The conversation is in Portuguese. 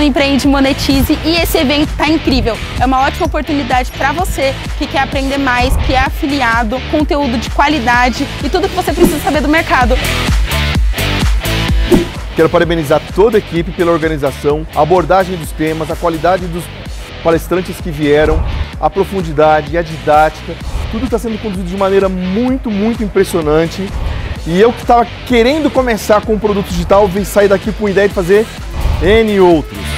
no Empreende Monetize e esse evento está incrível. É uma ótima oportunidade para você que quer aprender mais, que é afiliado, conteúdo de qualidade e tudo que você precisa saber do mercado. Quero parabenizar toda a equipe pela organização, a abordagem dos temas, a qualidade dos palestrantes que vieram, a profundidade, a didática, tudo está sendo conduzido de maneira muito, muito impressionante. E eu que estava querendo começar com um produto digital, vim sair daqui com a ideia de fazer N outros.